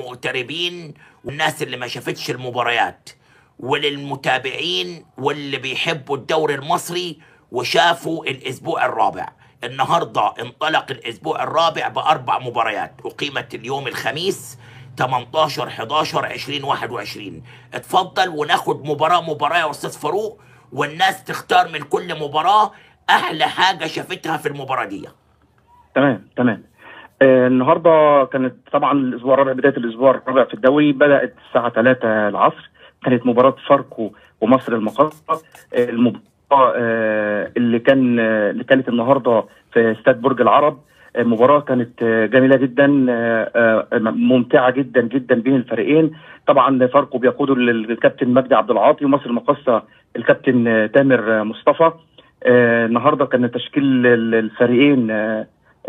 للمغتربين والناس اللي ما شافتش المباريات وللمتابعين واللي بيحبوا الدوري المصري وشافوا الأسبوع الرابع. النهارده انطلق الأسبوع الرابع بأربع مباريات أقيمت اليوم الخميس 18 11 2021 اتفضل وناخد مباراة مباراة يا أستاذ فاروق والناس تختار من كل مباراة أحلى حاجة شافتها في المباراة دي. تمام تمام. النهارده كانت طبعا الأسبوع الرابع بداية الأسبوع الرابع في الدوري بدأت الساعة 3 العصر. كانت مباراة فاركو ومصر المقاصة. آه المباراة آه اللي كان آه اللي كانت النهارده في استاد برج العرب. المباراة كانت آه جميلة جدا آه آه ممتعة جدا جدا بين الفريقين. طبعا فاركو بيقوده الكابتن مجدي عبد العاطي ومصر المقاصة الكابتن آه تامر آه مصطفى. آه النهارده كان تشكيل الفريقين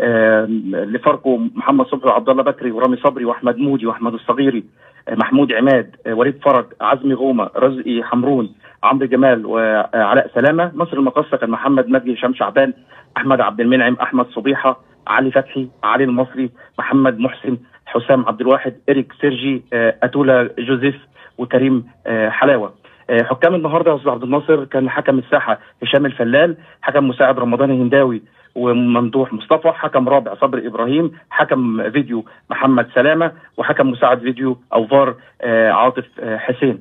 آه لفاركو محمد صبحي وعبد الله بكري ورامي صبري واحمد مودي واحمد الصغيري آه محمود عماد آه وليد فرج عزمي غومة رزقي حمرون عمرو جمال وعلاء سلامة مصر المقاصه كان محمد مجدي هشام شعبان أحمد عبد المنعم أحمد صبيحة علي فتحي علي المصري محمد محسن حسام عبد الواحد إريك سيرجي آه أتولا جوزيف وكريم حلاوة. حكام النهارده يا أستاذ عبد الناصر كان حكم الساحة هشام الفلال حكم مساعد رمضان الهنداوي وممدوح مصطفى حكم رابع صبري إبراهيم حكم فيديو محمد سلامة وحكم مساعد فيديو أو فار آه عاطف آه حسين.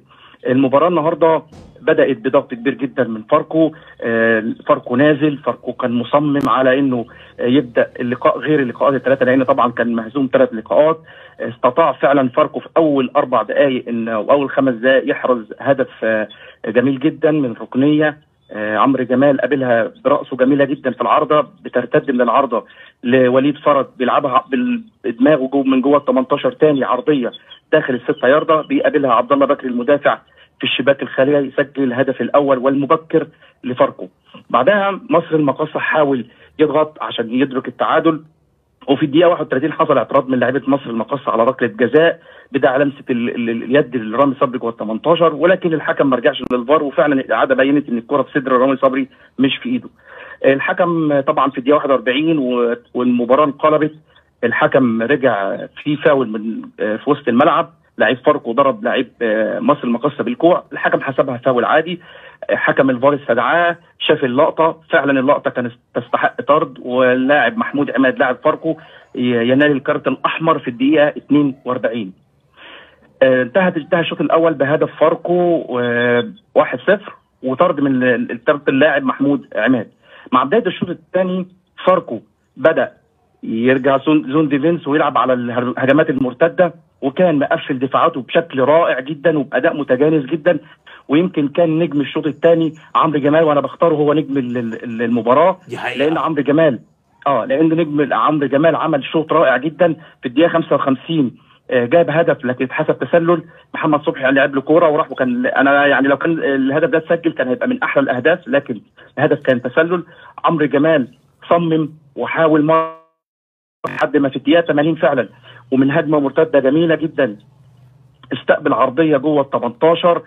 المباراة النهارده بدأت بضغط كبير جدا من فاركو آه فاركو نازل فاركو كان مصمم على إنه يبدأ اللقاء غير اللقاءات الثلاثة لأن طبعا كان مهزوم ثلاث لقاءات. استطاع فعلا فاركو في أول أربع دقائق ان أو أول خمس دقائق يحرز هدف جميل جدا من ركنية. عمرو جمال قابلها برأسه جميلة جدا في العارضة بترتد من العارضة لوليد فرج بيلعبها بدماغه جوه من جوه ال 18 تاني عرضية داخل الستة ياردة بيقابلها عبد الله بكري المدافع في الشباك الخالية يسجل الهدف الأول والمبكر لفاركو. بعدها مصر المقاصة حاول يضغط عشان يدرك التعادل. وفي الدقيقة 31 حصل اعتراض من لاعيبة مصر المقاصه على ركلة جزاء بدأ لمسه اليد لرامي صبري جوه ال 18 ولكن الحكم ما رجعش للفار وفعلا الإعادة بينت إن الكرة في صدر رامي صبري مش في إيده. الحكم طبعا في الدقيقة 41 والمباراة انقلبت الحكم رجع في فاول من في وسط الملعب لعيب فاركو ضرب لعيب مصر المقاصه بالكوع الحكم حسبها فاول عادي حكم الفار استدعاه شاف اللقطة فعلا اللقطة كانت تستحق طرد واللاعب محمود عماد لاعب فاركو ينال الكارت الأحمر في الدقيقة 42 انتهت انتهى الشوط الأول بهدف فاركو 1-0 وطرد من طرد اللاعب محمود عماد. مع بداية الشوط الثاني فاركو بدأ يرجع zone defence ويلعب على الهجمات المرتدة وكان مقفل دفاعاته بشكل رائع جدا وبأداء متجانس جدا. ويمكن كان نجم الشوط الثاني عمرو جمال وأنا بختاره هو نجم المباراة. لأن عمرو جمال آه لأن نجم عمرو جمال عمل شوط رائع جدا في الدقيقة 55 جاب هدف لكن اتحسب تسلل. محمد صبحي لعب له كورة وراح وكان أنا يعني لو كان الهدف ده اتسجل كان هيبقى من أحلى الأهداف لكن الهدف كان تسلل. عمرو جمال صمم وحاول مرة لحد ما في الدقيقة 80 فعلا. ومن هجمة مرتدة جميلة جدا. استقبل عرضية جوه ال 18 آه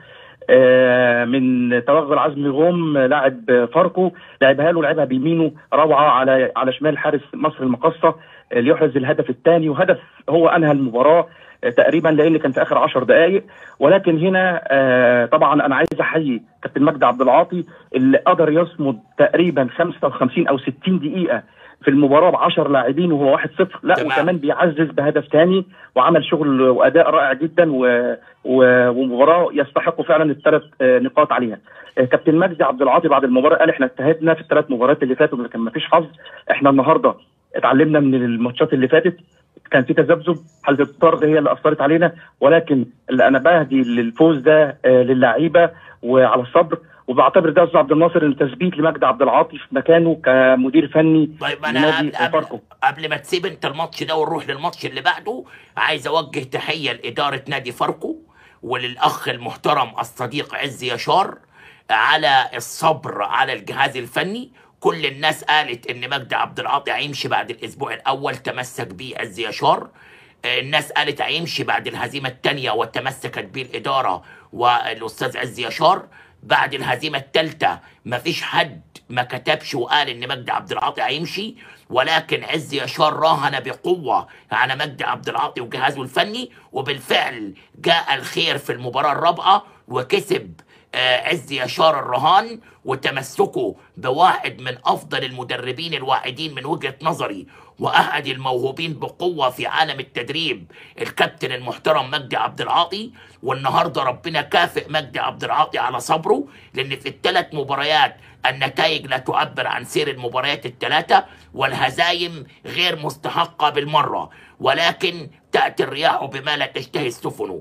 من توغل عزمي غوم لاعب فاركو لعبها له لعبها بيمينه روعة على على شمال حارس مصر المقاصه ليحرز الهدف الثاني وهدف هو أنهى المباراة تقريبا لأن كان في آخر 10 دقائق ولكن هنا آه طبعا أنا عايز أحيي كابتن مجدي عبد العاطي اللي قدر يصمد تقريبا 55 أو 60 دقيقة في المباراة ب 10 لاعبين وهو 1-0 لا تمام. وكمان بيعزز بهدف ثاني وعمل شغل وأداء رائع جدا و... و... ومباراة يستحق فعلا الثلاث نقاط عليها. كابتن مجدي عبد العاطي بعد المباراة قال إحنا اجتهدنا في الثلاث مباريات اللي فاتوا لكن ما فيش حظ. إحنا النهارده اتعلمنا من الماتشات اللي فاتت. كان في تذبذب حالة الطرد هي اللي أثرت علينا. ولكن اللي أنا بهدي للفوز ده للعيبة وعلى الصبر. وبعتبر ده أستاذ عبد الناصر ان تثبيت لمجدي عبد العاطي في مكانه كمدير فني طيب أنا قبل, قبل, قبل ما تسيب أنت الماتش ده ونروح للماتش اللي بعده عايز أوجه تحية لإدارة نادي فاركو وللأخ المحترم الصديق عز يشار على الصبر على الجهاز الفني. كل الناس قالت إن مجدي عبد العاطي هيمشي بعد الأسبوع الأول تمسك بيه عز يشار. الناس قالت هيمشي بعد الهزيمة الثانية وتمسكت به الإدارة والأستاذ عز يشار. بعد الهزيمة الثالثه مفيش حد ما كتبش وقال إن مجدي عبد العاطي هيمشي ولكن عز يشار راهن بقوة على مجدي عبد العاطي وجهازه الفني وبالفعل جاء الخير في المباراة الرابعة وكسب آه، عز يشار الرهان وتمسكه بواحد من أفضل المدربين الواعدين من وجهة نظري واحد الموهوبين بقوة في عالم التدريب. الكابتن المحترم مجدي عبد العاطي والنهاردة ربنا كافئ مجدي عبد العاطي على صبره لأن في الثلاث مباريات النتائج لا تعبر عن سير المباريات الثلاثة والهزايم غير مستحقة بالمرة. ولكن تأتي الرياح بما لا تشتهي السفن.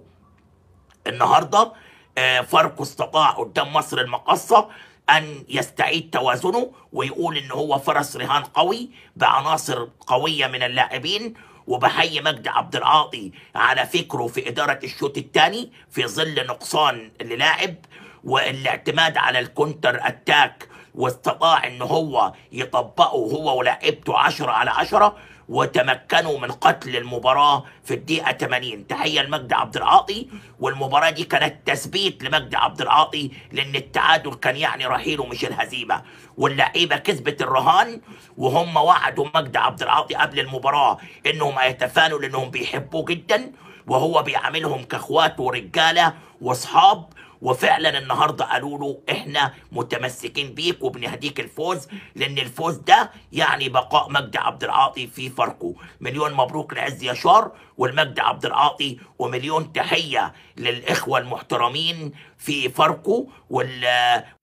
النهارده آه، فاركو استطاع قدام مصر المقصة. أن يستعيد توازنه ويقول إن هو فرس رهان قوي بعناصر قوية من اللاعبين وبحيي مجدي عبد العاطي على فكره في إدارة الشوط الثاني في ظل نقصان للاعب والاعتماد على الكونتر أتاك واستطاع إن هو يطبقه هو ولاعيبته 10 على 10 وتمكنوا من قتل المباراة في الدقيقة 80 تحية لمجدي عبد العاطي والمباراة دي كانت تثبيت لمجدي عبد العاطي لأن التعادل كان يعني رحيله مش الهزيمة. واللعيبة كسبت الرهان وهم وعدوا مجدي عبد العاطي قبل المباراة إنهم هيتفانوا لأنهم بيحبوه جدا. وهو بيعاملهم كأخوات ورجالة وأصحاب وفعلا النهارده قالوا له إحنا متمسكين بيك وبنهديك الفوز لأن الفوز ده يعني بقاء مجدي عبد العاطي في فرقه. مليون مبروك لعز يشار والمجدي عبد العاطي ومليون تحية للإخوة المحترمين في فرقه وال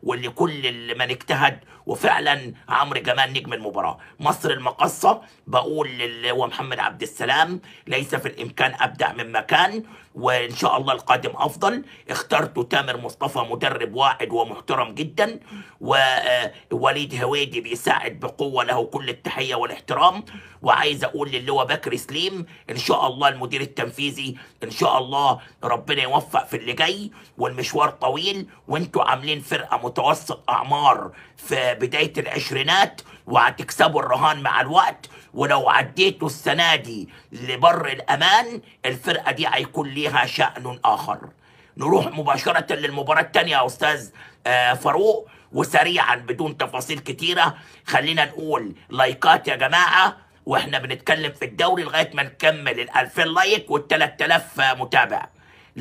ولكل من اجتهد. وفعلا عمرو جمال نجم المباراة. مصر المقصة بقول اللي هو محمد عبد السلام ليس في الإمكان ابدع من مكان وإن شاء الله القادم أفضل. اخترت تامر مصطفى مدرب واعد ومحترم جدا ووليد هويدي بيساعد بقوة له كل التحية والاحترام. وعايز أقول للواء بكر سليم إن شاء الله المدير التنفيذي إن شاء الله ربنا يوفق في اللي جاي والمشوار طويل وانتوا عاملين فرقة متوسط أعمار في بداية العشرينات وهتكسبوا الرهان مع الوقت. ولو عديتوا السنة دي لبر الأمان الفرقة دي هيكون ليها شأن آخر. نروح مباشرة للمباراة الثانية يا أستاذ آه، فاروق وسريعا بدون تفاصيل كتيرة. خلينا نقول لايكات يا جماعة وإحنا بنتكلم في الدوري لغاية ما نكمل ال 2000 لايك وال 3000 متابع.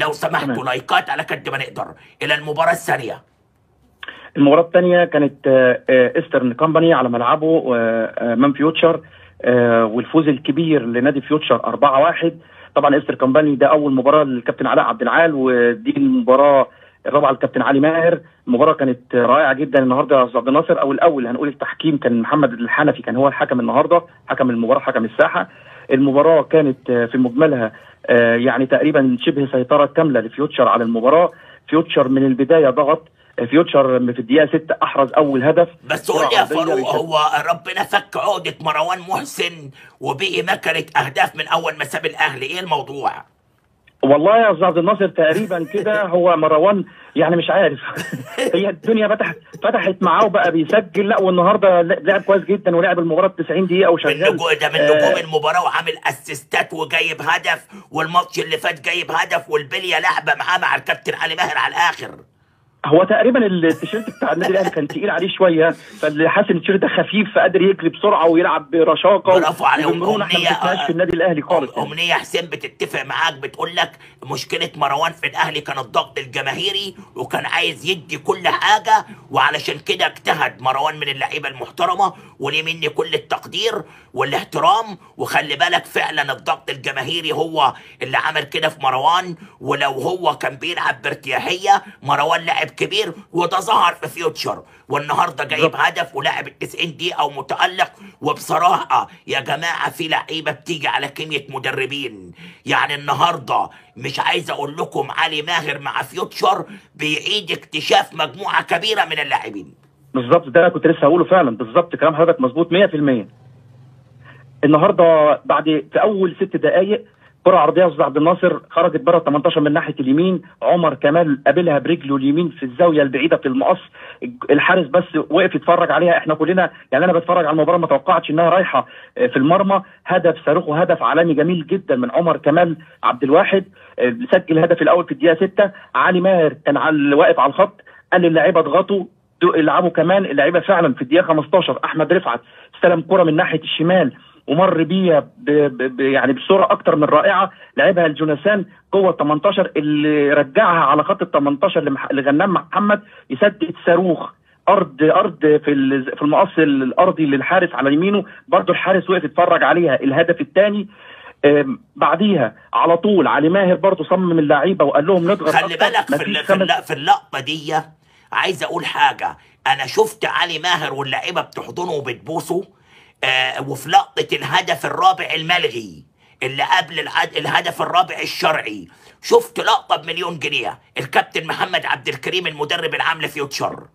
لو سمحتوا. لايكات على قد ما نقدر. إلى المباراة الثانية. المباراة الثانية كانت آه، آه، ايسترن كومباني على ملعبه آه، آه، أمام فيوتشر آه، والفوز الكبير لنادي فيوتشر 4-1 طبعا ايسترن كومباني ده أول مباراة للكابتن علاء عبد العال ودي المباراة الرابعة للكابتن علي ماهر. المباراة كانت رائعة جدا النهارده يا أستاذ عبد الناصر. أو الأول هنقول التحكيم كان محمد الحنفي كان هو الحكم النهارده حكم المباراة حكم الساحة. المباراة كانت آه، في مجملها آه، يعني تقريبا شبه سيطرة كاملة لفيوتشر على المباراة. فيوتشر من البداية ضغط. فيوتشر في الدقيقة 6 أحرز أول هدف. بس قول يا فاروق هو ربنا فك عقدة مروان محسن وبقي مكنة أهداف من أول ما ساب الأهلي. إيه الموضوع؟ والله يا أستاذ عبد الناصر تقريبا كده هو مروان يعني مش عارف. هي الدنيا فتحت فتحت معاه وبقى بيسجل. لا والنهاردة لعب كويس جدا ولعب المباراة 90 دقيقة من وشغال نجوم ده من آه، نجوم المباراة وعامل اسيستات وجايب هدف والماتش اللي فات جايب هدف والبلية لعبة معاه مع الكابتن علي ماهر على الآخر. هو تقريبا التيشيرت بتاع النادي الأهلي كان تقيل عليه شوية فاللي حاسس إن التيشيرت ده خفيف فقادر يجري بسرعة ويلعب برشاقة برافو عليهم. وبمرونه إحنا في النادي الأهلي خالص يعني. أمنية حسين بتتفق معاك بتقول لك مشكلة مروان في الأهلي كان الضغط الجماهيري وكان عايز يدي كل حاجة وعلشان كده اجتهد مروان من اللعيبة المحترمة وليه مني كل التقدير والاحترام وخلي بالك فعلا الضغط الجماهيري هو اللي عمل كده في مروان ولو هو كان بيلعب بارتياحية مروان لاعب كبير وده ظهر في فيوتشر والنهاردة جايب هدف ولاعب ال 90 دقيقة ومتألق وبصراحة يا جماعة في لعيبة بتيجي على كمية مدربين. يعني النهارده مش عايز أقول لكم علي ماهر مع فيوتشر بيعيد اكتشاف مجموعة كبيرة من اللاعبين. بالظبط ده أنا كنت لسه هقوله فعلا. بالظبط كلام حضرتك مظبوط 100% النهارده بعد في أول ست دقائق كرة عرضية عبد الناصر خرجت بره ال 18 من ناحية اليمين. عمر كمال قابلها برجله اليمين في الزاوية البعيدة في المقص. الحارس بس وقف يتفرج عليها. إحنا كلنا يعني أنا بتفرج على المباراة ما توقعتش إنها رايحة آه، في المرمى. هدف صاروخ هدف عالمي جميل جدا من عمر كمال عبد الواحد آه، سجل الهدف الأول في الدقيقة 6 علي ماهر كان واقف على الخط. قال للاعيبه اضغطوا. العبوا كمان. اللعيبة فعلا في الدقيقة 15 أحمد رفعت استلم كرة من ناحية الشمال. ومر بيها ب... ب... يعني بصورة أكتر من رائعة. لعبها الجوناثان جوه ال 18 اللي رجعها على خط ال 18 لمح... لغنام محمد يسدد صاروخ. ارض أرض في ال- في المقص الأرضي للحارس على يمينه. برضه الحارس وقف يتفرج عليها. الهدف الثاني بعديها على طول علي ماهر برضه صمم اللعيبة وقال لهم نضغط خلي. بالك في, في, خمس- في اللقطة دي عايز أقول حاجة. أنا شفت علي ماهر واللعيبة بتحضنه وبتبوسه. آه وفي لقطه الهدف الرابع الملغي اللي قبل. الهدف الرابع الشرعي شفت لقطة بمليون جنيه الكابتن محمد عبد الكريم المدرب العام لفيوتشر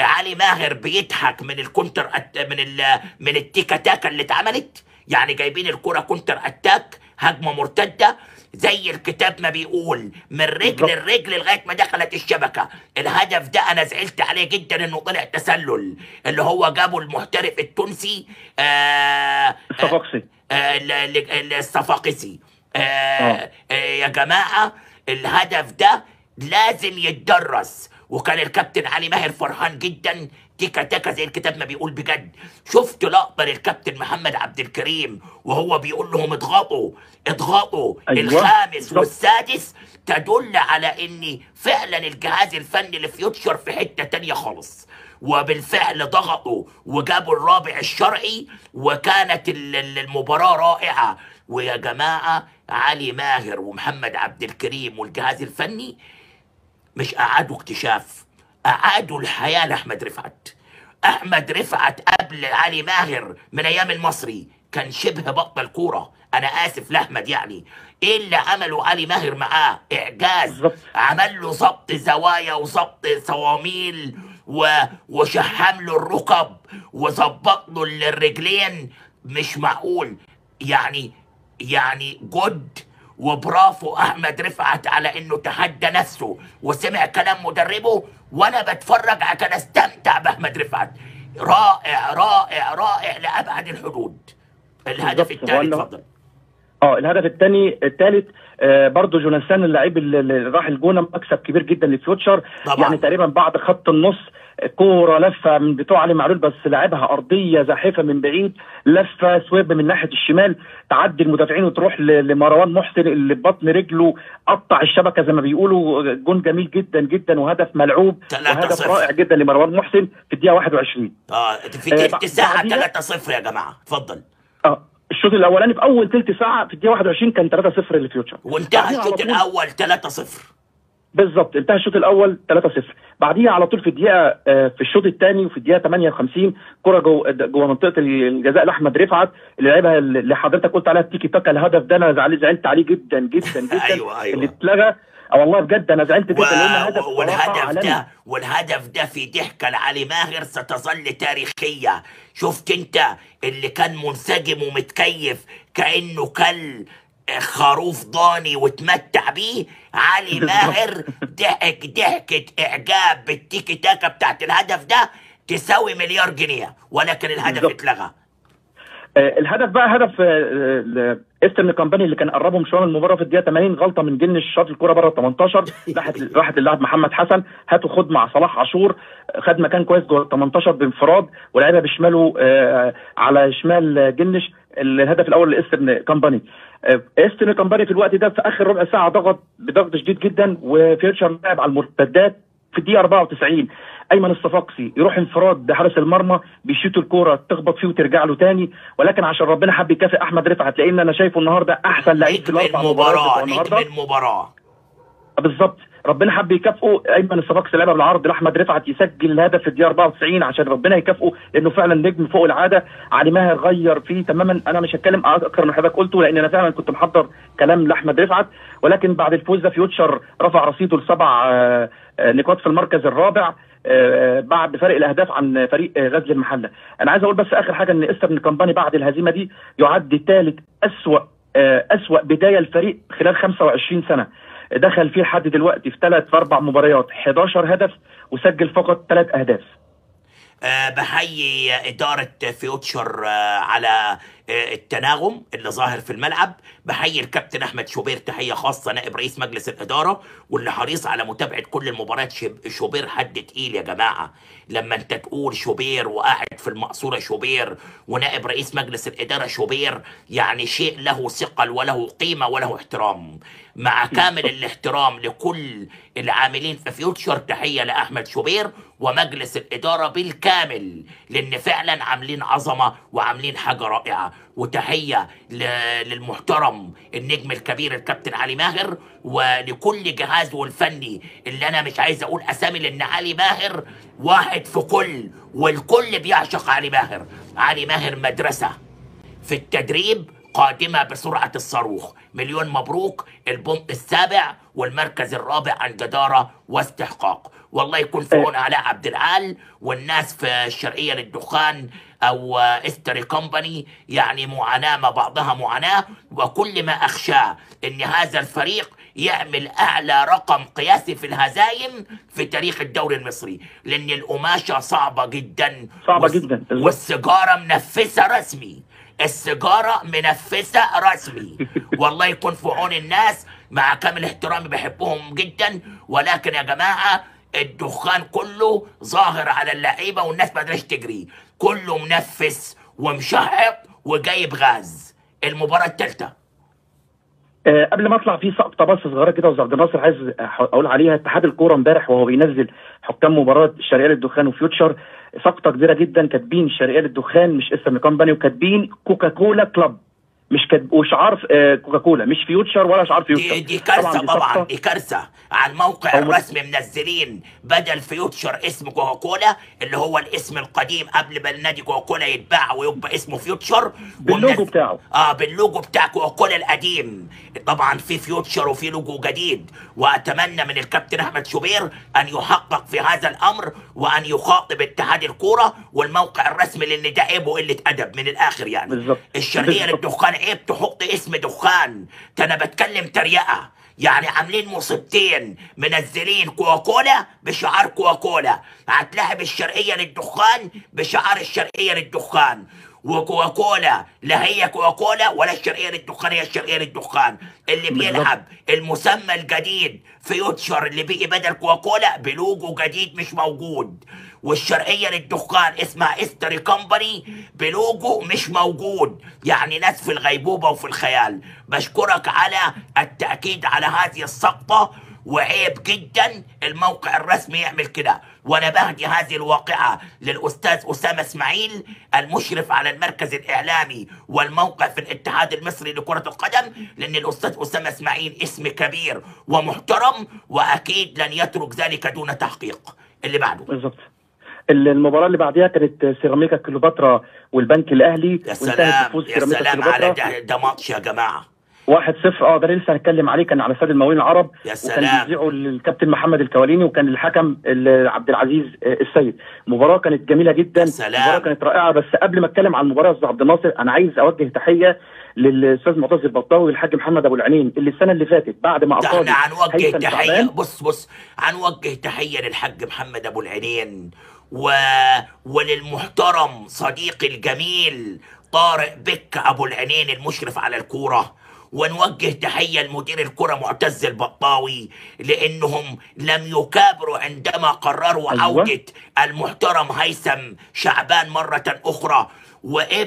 علي ماهر بيضحك من ال counter att... من ال... من التيكا تاكا اللي اتعملت يعني جايبين الكرة counter attack هجمة مرتدة زي الكتاب ما بيقول من رجل بالظبط. الرجل لغاية ما دخلت الشبكة الهدف ده أنا زعلت عليه جدا إنه طلع تسلل اللي هو جابه المحترف التونسي آه الصفاقسي آه، ال- ال- الصفاقسي آه،. آه، يا جماعة الهدف ده لازم يتدرس وكان الكابتن علي ماهر فرحان جدا تيكا تاكا زي الكتاب ما بيقول بجد. شفت لقطة للكابتن محمد عبد الكريم وهو بيقول لهم اضغطوا اضغطوا. أيوة، الخامس بالظبط. والسادس تدل على إن فعلا الجهاز الفني لفيوتشر في حتة تانية خالص. وبالفعل ضغطوا وجابوا الرابع الشرعي وكانت ال- ال- المباراة رائعة. ويا جماعة علي ماهر ومحمد عبد الكريم والجهاز الفني مش أعادوا اكتشاف. أعادوا الحياة لأحمد رفعت. أحمد رفعت قبل علي ماهر من أيام المصري. كان شبه بطل كورة أنا آسف لأحمد يعني. إيه اللي عمله علي ماهر معاه إعجاز. عمل له ظبط زوايا وظبط صواميل و... وشحم له الركب وظبط له الرجلين. مش معقول. يعني يعني جد وبرافو أحمد رفعت على إنه تحدى نفسه. وسمع كلام مدربه وأنا بتفرج كان استمتع بأحمد رفعت رائع رائع رائع لأبعد الحدود الهدف. الثاني اتفضل آه الهدف الثاني الثالث آه برضه جوناثان اللاعب اللي راح الجونة مكسب كبير جدا لفيوتشر طبعا. يعني تقريبا بعد خط النص كورة لفة من بتوع علي معلول بس لعبها أرضية زاحفه من بعيد. لفة sweep من ناحية الشمال. تعدي المدافعين وتروح لمروان محسن اللي ببطن رجله قطع الشبكة زي ما بيقولوا. جون جميل جدا جدا وهدف ملعوب. وهدف صفر. رائع جدا لمروان محسن في الدقيقة 21 آه في تلت ساعه بعديها- 3 0 يا جماعة. اتفضل. آه الشوط الأولاني في أول ثلث ساعة في الدقيقة 21 كان 3-0 لفيوتشر وانتهى بعديها على الشوط الأول 3 0 بالظبط. انتهى الشوط الأول 3-0 بعديها على طول في الدقيقة آه، في الشوط الثاني وفي الدقيقة 58 كرة جوه جوه منطقة الجزاء لأحمد رفعت. اللي لعبها اللي حضرتك قلت عليها التيكي تاكا الهدف ده أنا زعل- زعلت عليه جدا جدا جدا. أيوة، أيوة. اللي اتلغى آه والله بجد أنا زعلت و... جدا لأن هدف و- والهدف. ده والهدف ده في ضحكة لعلي ماهر ستظل تاريخية. شفت أنت اللي كان منسجم ومتكيف كأنه كل خروف ضاني وتمتع بيه علي. ماهر ضحك ضحكة إعجاب بالتيكي تاكا بتاعت الهدف ده تساوي مليار جنيه ولكن الهدف. اتلغى آه، الهدف بقى هدف إيسترن كامباني اللي كان قربهم شوية من المباراة في الدقيقة 80 غلطة من جنش شاط الكوره بره ال 18 راحت راحت للاعب محمد حسن هات وخد مع صلاح عاشور خد مكان كويس جوه ال 18 بانفراد ولعبها بشماله آه، على شمال جنش الهدف الأول لإيسترن كامباني ايسترن كامباني في الوقت ده في آخر ربع ساعة ضغط بضغط شديد جدا وفيوتشر لعب على المرتدات في الدقيقة 94 أيمن الصفاقسي يروح انفراد بحارس المرمى بيشوط الكورة تخبط فيه وترجع له تاني. ولكن عشان ربنا حب يكافئ أحمد رفعت لأن أنا شايفه النهارده أحسن لعيب في الأربع مباريات النهارده المباراة. بالظبط. ربنا حب يكافئه. أيمن الصفاقسي لعبها بالعرض لأحمد رفعت يسجل الهدف في الدقيقه 94 عشان ربنا يكافئه لأنه فعلا نجم فوق العادة. علي ماهر غير فيه تماما. أنا مش هتكلم أكثر من حضرتك قلته لأن أنا فعلا كنت محضر كلام لأحمد رفعت. ولكن بعد الفوز ده فيوتشر رفع رصيده لسبع آه، آه، نقاط في المركز الرابع آه، بعد فرق الأهداف عن فريق غزل المحلة. أنا عايز أقول بس آخر حاجة إن إيسترن كامباني بعد الهزيمة دي يعد ثالث أسوأ أسوأ بداية الفريق خلال 25 سنة. دخل فيه لحد دلوقتي في ثلاث في أربع مباريات 11 هدف وسجل فقط ثلاث أهداف. آه، بحيي إدارة فيوتشر آه، على التناغم اللي ظاهر في الملعب بحيي الكابتن أحمد شوبير تحية خاصة نائب رئيس مجلس الإدارة واللي حريص على متابعة كل المباريات. شوبير حد تقيل يا جماعة. لما أنت تقول شوبير وقاعد في المقصورة شوبير ونائب رئيس مجلس الإدارة شوبير يعني شيء له ثقل وله قيمة وله احترام. مع كامل الاحترام لكل العاملين في فيوتشر تحية لأحمد شوبير ومجلس الإدارة بالكامل لأن فعلا عاملين عظمة وعاملين حاجة رائعة. وتحية ل- للمحترم النجم الكبير الكابتن علي ماهر ولكل جهازه الفني اللي أنا مش عايز أقول أسامي لأن علي ماهر واحد في كل والكل بيعشق علي ماهر. علي ماهر مدرسة في التدريب قادمة بسرعة الصاروخ. مليون مبروك البنط السابع والمركز الرابع عن جدارة واستحقاق. والله يكون في عون علاء عبد العال والناس في الشرقية للدخان أو إيسترن كومباني يعني معاناة ما بعضها معاناة وكل ما أخشاه أن هذا الفريق يعمل أعلى رقم قياسي في الهزايم في تاريخ الدوري المصري لأن القماشة صعبة جدا والس- جدا، بالظبط. والسيجارة منفسة رسمي. السيجارة منفسة رسمي. والله يكون في عون الناس مع كامل احترامي بحبهم جدا ولكن يا جماعة الدخان كله ظاهر على اللعيبة والناس ما قدرتش تجري. كله منفس ومشحط وجايب غاز. المباراة الثالثة آه، قبل ما اطلع في سقطة بس صغيرة كده وزي عبد الناصر عايز أقول عليها. اتحاد الكورة امبارح وهو بينزل حكام مباراة الشرقيه للدخان وفيوتشر. سقطة كبيرة جدا كاتبين الشرقيه للدخان مش اسم كومباني وكاتبين كوكاكولا club مش كاتب وشعار آه، كوكاكولا مش فيوتشر ولا شعار فيوتشر دي, دي كارثة دي طبعا سقطة. دي كارثة على الموقع الرسمي منزلين بدل فيوتشر اسم كوكاكولا اللي هو الاسم القديم قبل ما النادي كوكاكولا يتباع ويبقى اسمه فيوتشر باللوجو ومنزل- بتاعه. آه باللوجو بتاع كوكاكولا القديم طبعا في فيوتشر وفي لوجو جديد وأتمنى من الكابتن أحمد شوبير أن يحقق في هذا الأمر وأن يخاطب اتحاد الكورة والموقع الرسمي عيب وقله أدب من الآخر يعني بالظبط. الشرقيه بالظبط. للدخان عيب تحط اسم دخان. ده أنا بتكلم تريقة. يعني عاملين مصيبتين. منزلين كوكولا بشعار كوكولا هتلاعب الشرقيه للدخان بشعار الشرقية للدخان. وكوكولا لا هي كوكولا ولا الشرقية للدخان هي الشرقية للدخان. اللي. بيلعب المسمى الجديد فيوتشر اللي بيجي بدل كوكولا بلوجو جديد مش موجود. والشرقية للدخان اسمها إيسترن كومباني بلوجو مش موجود. يعني ناس في الغيبوبة وفي الخيال. بشكرك على التأكيد على هذه السقطة. وعيب جدا الموقع الرسمي يعمل كده. وأنا بهدي هذه الواقعة للأستاذ أسامة إسماعيل المشرف على المركز الإعلامي والموقع في الاتحاد المصري لكرة القدم لأن الأستاذ أسامة إسماعيل اسم كبير ومحترم وأكيد لن يترك ذلك دون تحقيق. اللي بعده. بالظبط المباراة اللي بعديها كانت سيراميكا كليوباترا والبنك الأهلي يا سلام يا سلام على ده, ده ماتش يا جماعة. 1 0 آه ده لسه هنتكلم عليه كان على استاد المقاولين العرب يا وكان سلام. بيذيعه الكابتن محمد الكواليني وكان الحكم ال- عبد العزيز آه، السيد. المباراه كانت جميلة جدا. يا سلام. المباراه كانت رائعة. بس قبل ما اتكلم عن المباراه يا أستاذ عبد الناصر أنا عايز أوجه تحية للأستاذ معتز البطاوي والحاج محمد أبو العينين اللي السنة اللي فاتت بعد ما ده اقال إحنا هنوجه تحية. بص بص هنوجه تحية للحاج محمد أبو العينين و... وللمحترم صديقي الجميل طارق بك أبو العينين المشرف على الكورة. ونوجه تحية لمدير الكرة معتز البطاوي لأنهم لم يكابروا عندما قرروا أيوة. عودة المحترم هيثم شعبان مرة أخرى.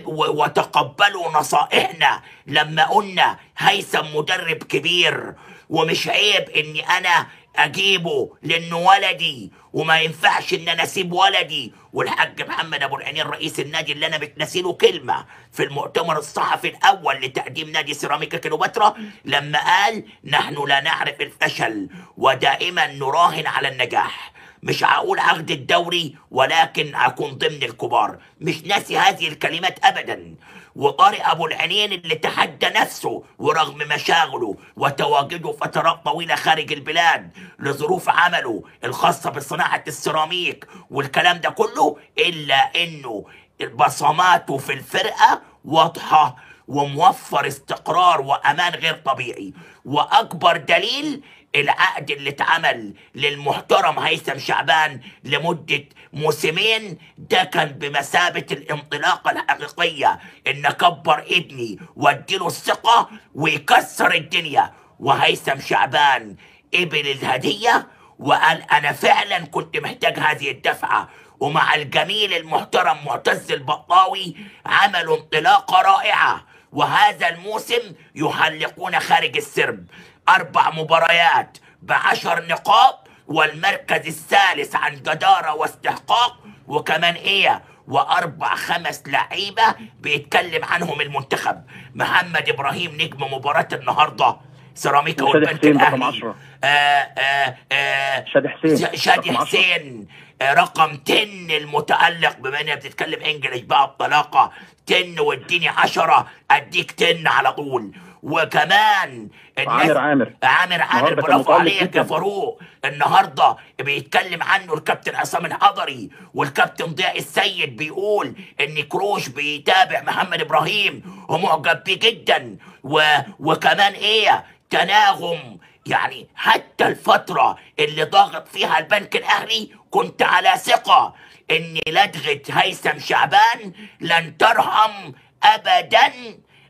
وتقبلوا نصائحنا لما قلنا هيثم مدرب كبير. ومش عيب إني أنا أجيبه لأنه ولدي وما ينفعش إن أنا أسيب ولدي. والحاج محمد أبو العينين رئيس النادي اللي أنا بتنسي له كلمة في المؤتمر الصحفي الأول لتقديم نادي سيراميكا كليوباترا لما قال نحن لا نعرف الفشل ودائما نراهن على النجاح. مش هقول هاخد الدوري ولكن أكون ضمن الكبار. مش ناسي هذه الكلمات ابدا. وطارق أبو العينين اللي تحدى نفسه ورغم مشاغله وتواجده فترات طويلة خارج البلاد لظروف عمله الخاصة بصناعة السيراميك والكلام ده كله إلا إنه بصماته في الفرقة واضحة وموفر استقرار وأمان غير طبيعي. وأكبر دليل العقد اللي اتعمل للمحترم هيثم شعبان لمدة موسمين ده كان بمثابة الانطلاقة الحقيقية. إن اكبر ابني واديله الثقة ويكسر الدنيا. وهيثم شعبان قبل الهدية وقال أنا فعلا كنت محتاج هذه الدفعة. ومع الجميل المحترم معتز البطاوي عملوا انطلاقة رائعة. وهذا الموسم يحلقون خارج السرب. أربع مباريات بعشر نقاط والمركز الثالث عن جدارة واستحقاق وكمان إيه وأربع خمس لعيبة بيتكلم عنهم المنتخب. محمد إبراهيم نجم مباراة النهاردة. سيراميكا والبنك الأهلي. 10. آه آه آه شادي حسين ش- شادي رقم 10. حسين آه، رقم 10 المتألق بما إنها بتتكلم انجلش بقى بطلاقة. 10 واديني 10 أديك 10 على طول. وكمان عامر. عامر. عامر كان برافو عليك يا. فاروق. النهارده بيتكلم عنه الكابتن عصام الحضري والكابتن ضياء السيد بيقول إن كروش بيتابع محمد إبراهيم ومعجب بيه جدا. و... وكمان إيه؟ تناغم. يعني حتى الفترة اللي ضاغط فيها البنك الأهلي كنت على ثقة إن لدغة هيثم شعبان لن ترحم أبدا.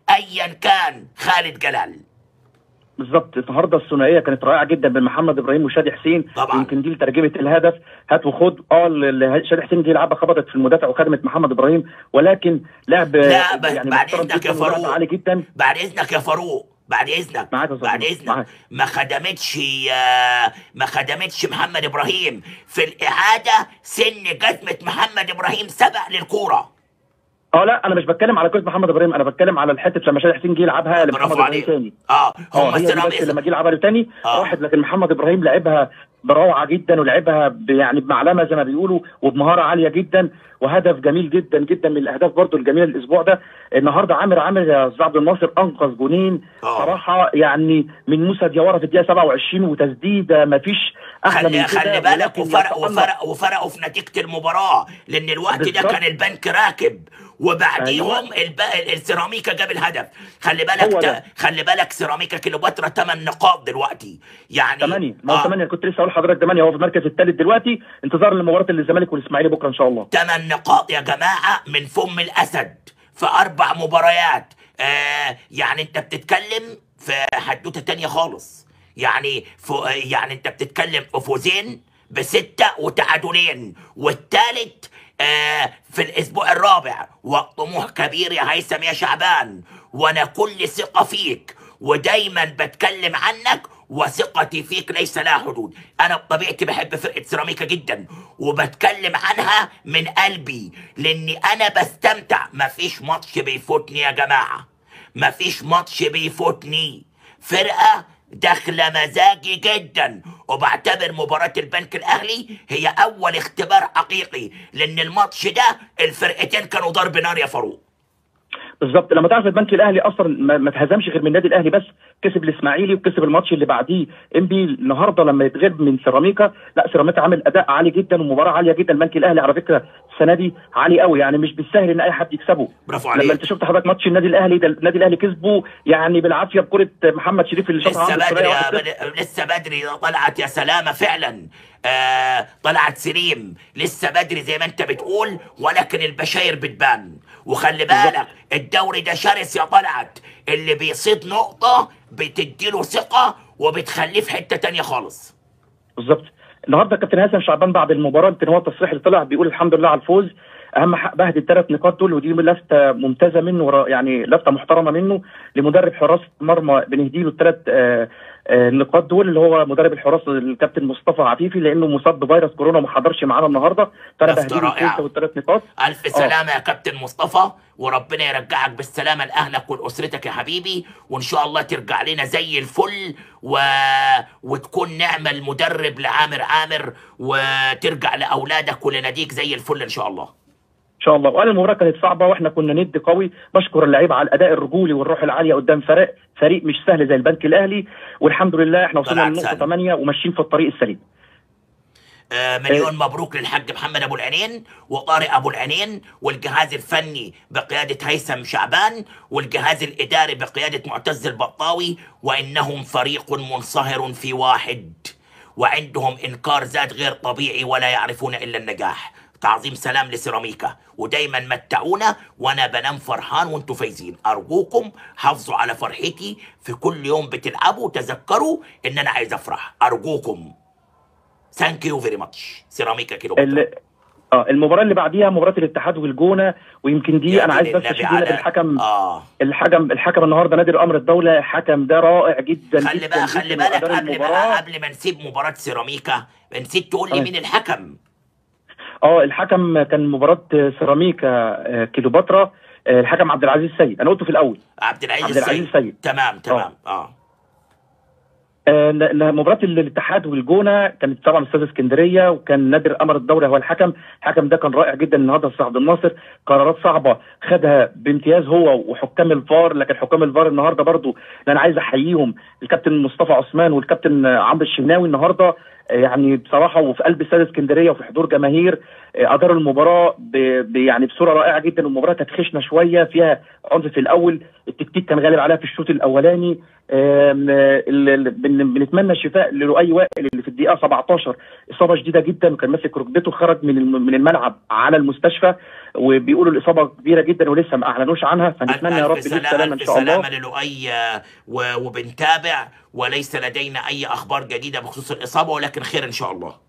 أيا كان خالد جلال. بالظبط النهارده الثنائية كانت رائعة جدا بين محمد إبراهيم وشادي حسين. طبعاً. يمكن دي ترجمه الهدف. هات وخد. آه شادي حسين دي لعبة خبطت في المدافع وخدمت محمد إبراهيم ولكن لعب لا، بس بعد محترم إذنك جداً يا فاروق. عالي جدا. بعد إذنك يا فاروق. بعد أستاذ بعد معاك. ما خدمتش آه، ما خدمتش محمد إبراهيم. في الإعادة سن جزمة محمد إبراهيم سبق للكورة. آه لا أنا مش بتكلم على كويس محمد إبراهيم أنا بتكلم على الحتة لما شادي حسين جه يلعبها لمحمد إبراهيم تاني آه آه هم هي دي بس لما جه يلعبها تاني آه. راحت لكن محمد إبراهيم لعبها بروعة جدا ولعبها يعني بمعلمة زي ما بيقولوا وبمهارة عالية جدا وهدف جميل جدا جدا من الأهداف برضو الجميلة الأسبوع ده النهارده عامر عامر يا أستاذ عبد الناصر أنقذ جونين آه. صراحة يعني من موسى ديawara في الدقيقة 27 وتسديدة ما فيش أحلى خلي من كده خلي بالك وفرق. وفرق وفرقوا في نتيجة المباراة لأن الوقت ده. كان البنك راكب وبعديهم الب... السيراميكا جاب الهدف خلي بالك ت... خلي بالك سيراميكا كليوباترا 8 نقاط دلوقتي يعني 8 ما هو آه. 8 كنت لسه أقول لحضرتك 8 هو في المركز الثالث دلوقتي انتظار لمباراة الزمالك والإسماعيلي بكرة إن شاء الله. ثمان نقاط يا جماعة من فم الأسد في أربع مباريات. آه يعني أنت بتتكلم في حدوتة تانية خالص. يعني ف... يعني أنت بتتكلم في فوزين بستة وتعادلين. والثالث آه في الأسبوع الرابع وطموح كبير يا هيثم يا شعبان. وأنا كل ثقة فيك ودايما بتكلم عنك وثقتي فيك ليس لها حدود. أنا بطبيعتي بحب فرقة سيراميكا جدا وبتكلم عنها من قلبي لأني أنا بستمتع. مفيش ماتش بيفوتني يا جماعة. مفيش ماتش بيفوتني. فرقة داخلة مزاجي جدا وبعتبر مباراة البنك الأهلي هي أول اختبار حقيقي لأن الماتش ده الفرقتين كانوا ضرب نار يا فاروق. بالظبط. لما تعرف البنك الأهلي أصلا ما, اتهزمش غير من النادي الأهلي بس كسب الإسماعيلي وكسب الماتش اللي بعديه. إنبي النهارده لما يتغلب من سيراميكا لا سيراميكا عامل أداء عالي جدا ومباراة عالية جدا. البنك الأهلي على فكرة السنة دي عالي قوي. يعني مش بالسهل إن أي حد يكسبه. برافو لما عليك. أنت شفت حضرتك ماتش النادي الأهلي ده النادي الأهلي كسبه يعني بالعافية بكرة محمد شريف اللي شاطها لسه بدري يا. لسه بدري. طلعت يا سلامة فعلا. آه طلعت سليم. لسه بدري زي ما أنت بتقول ولكن البشاير بتبان. وخلي بالك الدوري ده شرس يا طلعت. اللي بيصيد نقطة بتديله ثقة وبتخليه في حتة تانية خالص. بالظبط. النهارده كابتن هيثم شعبان بعد المباراة يمكن هو التصريح اللي طلع بيقول الحمد لله على الفوز. أهم حق بهدي الثلاث نقاط دول ودي لفتة ممتازة منه يعني لفتة محترمة منه لمدرب حراس المرمى بنهدي له الثلاث آه، النقاط دول اللي هو مدرب الحراس الكابتن مصطفى عفيفي لأنه مصاب بفيروس كورونا وما حضرش معانا النهارده. فانا لفتة بهدي له رائعة. الفوز والثلاث نقاط. ألف سلامة يا كابتن مصطفى وربنا يرجعك بالسلامة لأهلك ولأسرتك يا حبيبي وإن شاء الله ترجع لنا زي الفل و... وتكون نعمة المدرب لعامر عامر وترجع لأولادك ولناديك زي الفل إن شاء الله. إن شاء الله. وأنا المباراة كانت صعبة وإحنا كنا ند قوي. بشكر اللعيبة على الأداء الرجولي والروح العالية قدام فريق فريق مش سهل زي البنك الأهلي. والحمد لله إحنا وصلنا للنقطه سهل. 8 وماشيين في الطريق السليم. آه، مليون مبروك للحاج محمد أبو العينين وطارق أبو العينين والجهاز الفني بقيادة هيثم شعبان والجهاز الإداري بقيادة معتز البطاوي وإنهم فريق منصهر في واحد وعندهم إنكار ذات غير طبيعي ولا يعرفون إلا النجاح. تعظيم سلام لسيراميكا. ودايما متعونا وأنا بنام فرحان وأنتوا فايزين. أرجوكم حافظوا على فرحتي. في كل يوم بتلعبوا تذكروا إن أنا عايز أفرح. أرجوكم. thank you very much سيراميكا كيلو آه المباراة اللي بعديها مباراة الاتحاد والجونة ويمكن دي أنا عايز بس على- بالحكم آه. الحكم الحكم النهارده نادر أمر الدولة الحكم ده رائع جدا خلي بقى خلي بالك قبل. ما قبل ما نسيب مباراة سيراميكا نسيت تقول لي تمام. مين الحكم؟ آه الحكم كان مباراة سيراميكا آه، كيلوباترا آه، الحكم عبد العزيز السيد أنا قلته في الأول. عبد العزيز عبد العزيز السيد تمام تمام. آه. آه، مباراة الاتحاد والجونة كانت طبعا استاد اسكندرية وكان نادر قمر الدولة هو الحكم، الحكم ده كان رائع جدا النهارده في عبد الناصر، قرارات صعبة. خدها بامتياز هو وحكام الفار لكن حكام الفار النهارده برضو أنا عايز أحييهم. الكابتن مصطفى عثمان والكابتن عمرو الشناوي النهارده يعني بصراحة وفي قلب استاد اسكندرية وفي حضور جماهير ب... ب... يعني بصورة رائعة جدا. المباراة كانت خشنة شوية فيها عنف في الأول. التكتيك كان غالب عليها في الشوط الأولاني. آم، آه، بنتمنى الشفاء للؤي وائل اللي في الدقيقة 17 إصابة شديدة جدا وكان ماسك ركبته خرج من من الملعب على المستشفى وبيقولوا الإصابة كبيرة جدا ولسه ما أعلنوش عنها. فنتمنى يا رب السلامه إن شاء الله. سلامة للؤي وبنتابع وليس لدينا أي أخبار جديدة بخصوص الإصابة ولكن خير إن شاء الله.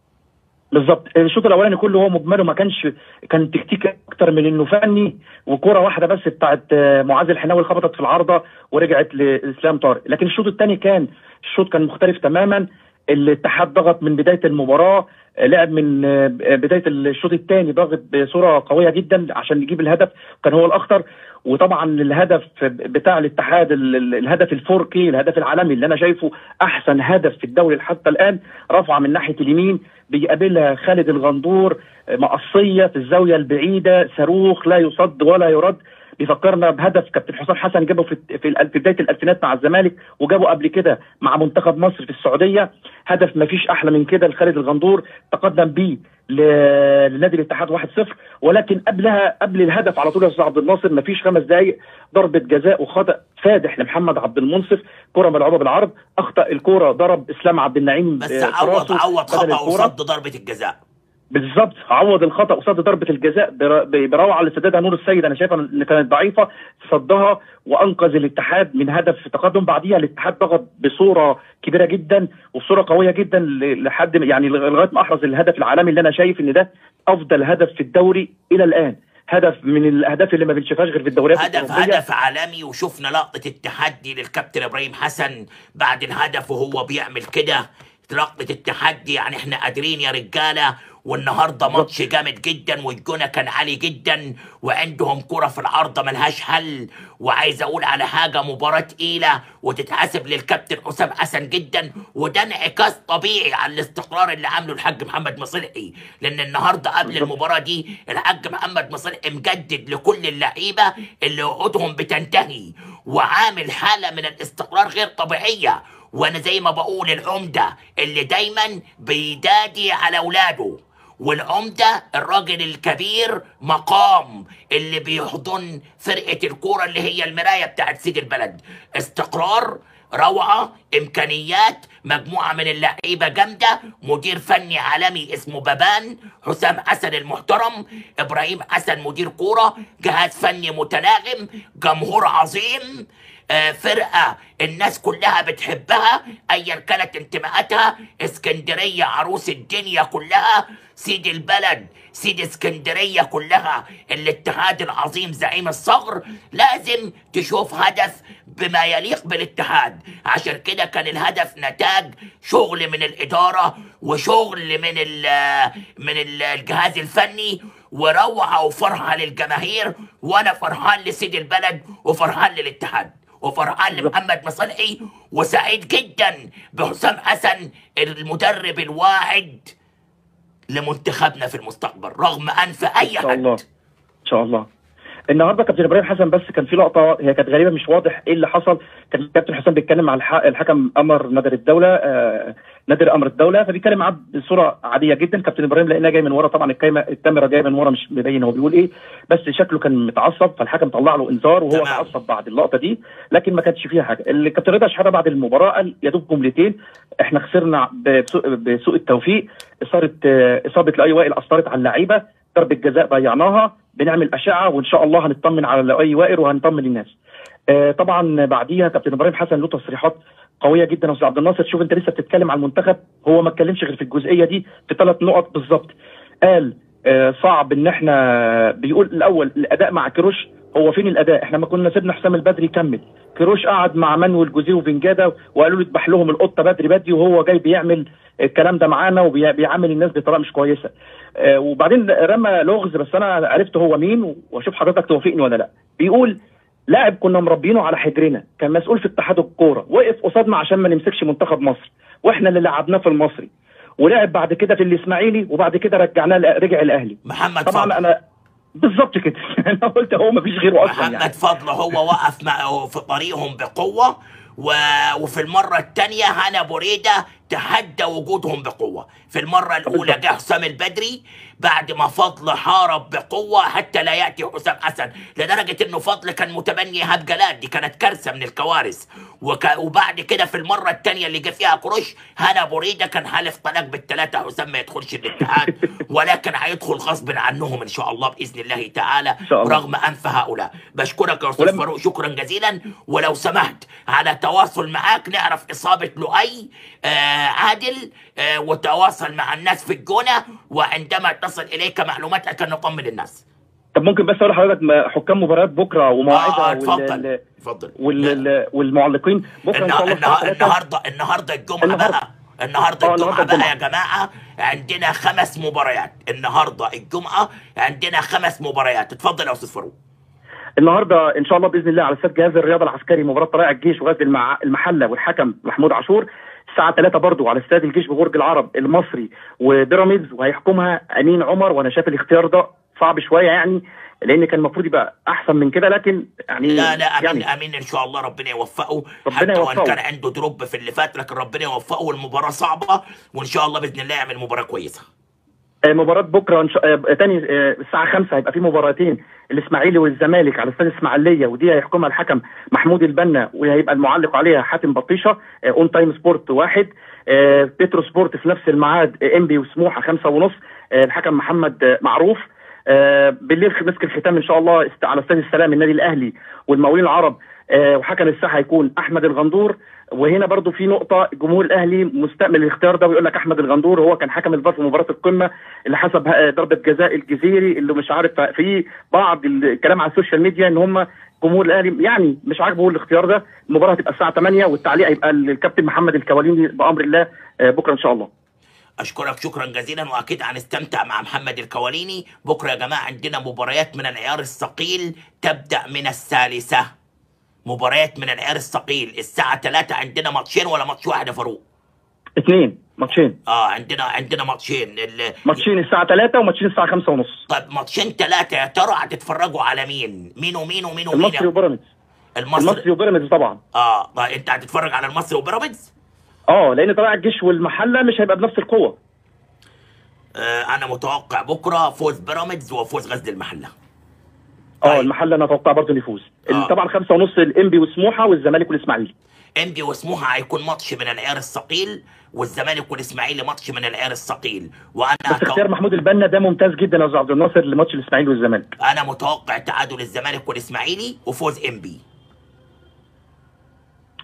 بالظبط. الشوط الأولاني كله هو مجمله ما كانش كان تكتيك أكتر من إنه فني وكرة واحدة بس بتاعت آه، معاذ الحناوي خبطت في العارضة ورجعت لإسلام طارق. لكن الشوط الثاني كان الشوط كان مختلف تماما. الاتحاد ضغط من بداية المباراة آه، لعب من آه، بداية الشوط الثاني ضاغط بصورة قوية جدا عشان يجيب الهدف كان هو الأخطر. وطبعا الهدف بتاع الاتحاد ال- ال- الهدف الفوركي الهدف العالمي اللي أنا شايفه أحسن هدف في الدوري حتى الآن رفعه من ناحية اليمين بيقابلها خالد الغندور مقصية في الزاوية البعيدة صاروخ لا يصد ولا يرد. بيفكرنا بهدف كابتن حسام حسن جابه في في بداية الألفينات مع الزمالك وجابه قبل كده مع منتخب مصر في السعودية. هدف ما فيش أحلى من كده لخالد الغندور تقدم بيه لنادي الاتحاد 1-0 ولكن قبلها قبل الهدف على طول يا أستاذ عبد الناصر ما فيش خمس دقائق ضربة جزاء وخطأ فادح لمحمد عبد المنصف. كرة ملعوبة بالعرض أخطأ الكرة ضرب إسلام عبد النعيم بس آه، عوض عوض الكرة. وصد ضربة الجزاء. بالظبط. عوض الخطأ قصاد ضربة الجزاء بروعة اللي سددها نور السيد. أنا شايفها أن كانت ضعيفة صدها وأنقذ الاتحاد من هدف تقدم. بعديها الاتحاد ضغط بصورة كبيرة جدا وبصوره قوية جدا لحد يعني لغاية ما أحرز الهدف العالمي اللي أنا شايف إن ده أفضل هدف في الدوري إلى الآن. هدف من الأهداف اللي ما بنشوفهاش غير في الدوريات هدف الأوروبية. هدف عالمي. وشفنا لقطة التحدي للكابتن إبراهيم حسن بعد الهدف وهو بيعمل كده. لقطة التحدي يعني إحنا قادرين يا رجالة. والنهاردة ماتش جامد جدا والجونة كان عالي جدا وعندهم كرة في العارضة ملهاش حل. وعايز أقول على حاجة مباراة تقيلة وتتحسب للكابتن حسام حسن جدا. وده انعكاس طبيعي على الاستقرار اللي عامله الحاج محمد مصلحي لأن النهارده قبل المباراة دي الحاج محمد مصلحي مجدد لكل اللعيبة اللي عقودهم بتنتهي. وعامل حالة من الاستقرار غير طبيعية. وأنا زي ما بقول العمدة اللي دايما بيدادي على أولاده. والعمدة الراجل الكبير مقام اللي بيحضن فرقة الكورة اللي هي المراية بتاعت سيد البلد. استقرار روعة إمكانيات مجموعة من اللعيبة جامدة مدير فني عالمي اسمه بابان حسام حسن المحترم إبراهيم حسن مدير كورة جهاز فني متناغم جمهور عظيم. فرقة الناس كلها بتحبها ايا كانت انتماءاتها اسكندرية عروس الدنيا كلها سيد البلد سيد اسكندرية كلها الاتحاد العظيم زعيم الصغر لازم تشوف هدف بما يليق بالاتحاد. عشان كده كان الهدف نتاج شغل من الإدارة وشغل من من ال- الجهاز الفني وروعة وفرحة للجماهير وأنا فرحان لسيد البلد وفرحان للاتحاد. وفرحان لمحمد مصلحي وسعيد جدا بحسام حسن المدرب الواعد لمنتخبنا في المستقبل رغم أنف أي إن شاء الله. حد إن شاء الله. النهارده كابتن إبراهيم حسن بس كان في لقطة هي كانت غريبة مش واضح إيه اللي حصل. كان الكابتن حسام بيتكلم الح- الحكم أمر نادر الدولة آه نادر أمر الدولة. فبيتكلم معاه بصورة عادية جدا. كابتن إبراهيم لقيناه جاي من ورا. طبعا الكاميرا الكاميرا جاية من ورا مش مبين هو بيقول إيه. بس شكله كان متعصب فالحكم طلع له إنذار وهو. اتعصب بعد اللقطة دي. لكن ما كانش فيها حاجة. الكابتن رضا شحاته بعد المباراة قال يا دوب جملتين إحنا خسرنا بسوء, التوفيق. اثاره آه، إصابة لأي وائل أثرت على اللعيبة. ضربة جزاء ضيعناها. بنعمل أشعة وإن شاء الله هنطمن على لؤي وائر وهنطمن الناس. آه طبعا بعديها كابتن إبراهيم حسن له تصريحات قوية جدا أستاذ عبد الناصر شوف أنت لسه بتتكلم على المنتخب هو ما اتكلمش غير في الجزئية دي في ثلاث نقط بالظبط. قال آه صعب إن إحنا بيقول الأول الأداء مع كروش هو فين الأداء؟ إحنا ما كنا سيبنا حسام البدري يكمل. كروش قعد مع مانويل جوزيه وفنجادا وقالوا له اذبح لهم القطة بدري بدري وهو جاي بيعمل الكلام ده معانا وبيعامل الناس بطريقة مش كويسة. آه، وبعدين رمى لغز بس أنا عرفت هو مين وأشوف حضرتك توافقني ولا لأ بيقول لاعب كنا مربينه على حجرنا كان مسؤول في اتحاد الكورة وقف قصادنا عشان ما نمسكش منتخب مصر وإحنا اللي لعبناه في المصري ولعب بعد كده في الإسماعيلي وبعد كده رجعناه رجع الأهلي. محمد طبعا فضل. أنا بالظبط كده. أنا قلت هو ما فيش غيره أصلا يعني. محمد فضل هو وقف في طريقهم بقوة و... وفي المرة الثانية هنا بريدة تحدى وجودهم بقوة. في المرة الأولى جه حسام البدري بعد ما فضل حارب بقوة حتى لا يأتي حسام حسن لدرجة أنه فضل كان متبني إيهاب جلال دي كانت كارثة من الكوارث. وك... وبعد كده في المرة الثانية اللي جه فيها كروش هنا بريدة كان حالف طلاق بالثلاثة حسام ما يدخلش الاتحاد ولكن هيدخل غصب عنهم إن شاء الله بإذن الله تعالى شاء الله. رغم أنف هؤلاء. بشكرك يا أستاذ فاروق شكرا جزيلا. ولو سمحت على تواصل معاك نعرف إصابة لؤي آه عادل آه وتواصل مع الناس في الجونة وعندما تصل إليك معلومات عشان نطمن الناس. طب ممكن بس أقول لحضرتك حكام مباريات بكرة آه ومواعيدها اتفضل اتفضل. وال... والمعلقين. بكرة النها- الساعة 3 النهارده النهارده الجمعة النهاردة. بقى. النهارده آه، الجمعة بقى يا. جماعة عندنا خمس مباريات. النهارده الجمعة عندنا خمس مباريات. اتفضل يا أستاذ فاروق. النهارده إن شاء الله بإذن الله على استاد جهاز الرياضة العسكري مباراة طلائع الجيش وغزل المع... المحلة والحكم محمود عاشور. الساعة 3 برضو على استاد الجيش ببرج العرب المصري وبيراميدز وهيحكمها أمين عمر وأنا شايف الاختيار ده صعب شوية يعني لأن كان المفروض يبقى أحسن من كده لكن يعني لا لا أمين يعني أمين إن شاء الله ربنا يوفقه ربنا حتى وإن. كان عنده دروب في اللي فات لكن ربنا يوفقه والمباراة صعبة وإن شاء الله بإذن الله يعمل مباراة كويسة آه، مباراة بكرة إن شاء... آه، تاني آه، الساعة 5 هيبقى في مباراتين الإسماعيلي والزمالك على استاد الإسماعيلية ودي هيحكمها الحكم محمود البنا وهيبقى المعلق عليها حاتم بطيشة آه، On Time Sport واحد بيترو سبورت في نفس الميعاد انبي وسموحة خمسة ونص الحكم محمد معروف. آه، بالليل مسك الختام إن شاء الله على استاد السلام النادي الأهلي والمقاولين العرب. آه، وحكم الساحة هيكون أحمد الغندور. وهنا برضو في نقطة الجمهور الأهلي مش متقبل الاختيار ده ويقول لك أحمد الغندور هو كان حكم الفار في مباراة القمة اللي حسب ضربة جزاء الجزيري اللي مش عارف في بعض الكلام على ال social media إن هم جمهور الأهلي يعني مش عاجبه الاختيار ده. المباراة هتبقى الساعة 8 والتعليق هيبقى الكابتن محمد الكواليني بأمر الله. آه، بكرة إن شاء الله. أشكرك شكرا جزيلا وأكيد هنستمتع مع محمد الكواليني. بكرة يا جماعة عندنا مباريات من العيار الثقيل. تبدأ من الثالثة. مباريات من العيار الثقيل. الساعة 3 عندنا ماتشين ولا ماتش واحد يا فاروق؟ اثنين. ماتشين. آه عندنا عندنا ماتشين. ال- ماتشين الساعة 3 وماتشين الساعة 5 ونص. طب ماتشين ثلاثة يا ترى هتتفرجوا على مين؟ مين ومين ومين ومين المصري وبيراميدز. المصري. المصري وبيراميدز طبعا. آه طيب أنت هتتفرج على المصري وبيراميدز؟ آه لأن طلائع الجيش والمحلة مش هيبقى بنفس القوة. آه أنا متوقع بكرة فوز بيراميدز وفوز غزل المحلة. آه طيب. المحلة أنا أتوقع برضه إنه يفوز. آه. طبعا خمسة ونص الإنبي وسموحة والزمالك والإسماعيلي. إنبي وسموحة هيكون ماتش من العيار الثقيل والزمالك والإسماعيلي ماتش من العيار الثقيل. وأنا بس اختيار محمود البنا ده ممتاز جدا يا أستاذ عبد الناصر لماتش الإسماعيلي والزمالك. أنا متوقع تعادل الزمالك والإسماعيلي وفوز إنبي.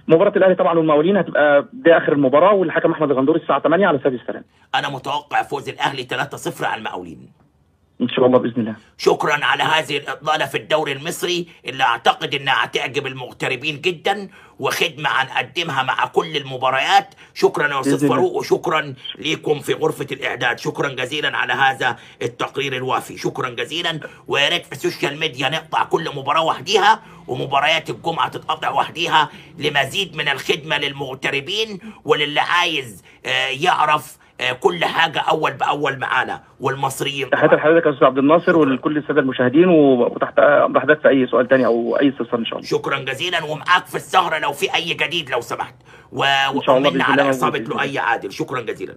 مباراة الأهلي طبعا والمقاولين هتبقى دي آخر المباراة والحكم أحمد الغندور الساعة 8 على استاد السلام. أنا متوقع فوز الأهلي 3-0 على المقاولين. إن شاء الله بإذن الله. شكرا على هذه الإطلالة في الدوري المصري. اللي أعتقد أنها هتعجب المغتربين جدا وخدمة هنقدمها مع كل المباريات. شكرا يا الله. فاروق وشكرا لكم في غرفة الإعداد. شكرا جزيلا على هذا التقرير الوافي. شكرا جزيلا. ويا ريت في ال social media نقطع كل مباراة وحديها ومباريات الجمعة تتقطع وحديها لمزيد من الخدمة للمغتربين. وللي عايز آه، يعرف كل حاجة أول بأول معانا. والمصريين تحياتي طبعا. لحضرتك يا أستاذ عبد الناصر ولكل السادة المشاهدين وتحت أمر حضرتك في أي سؤال تاني أو أي استفسار إن شاء الله. شكرا جزيلا ومعاك في السهرة لو في أي جديد لو سمحت. و- شاء الله وطمنا على إصابة لؤي عادل. شكرا جزيلا.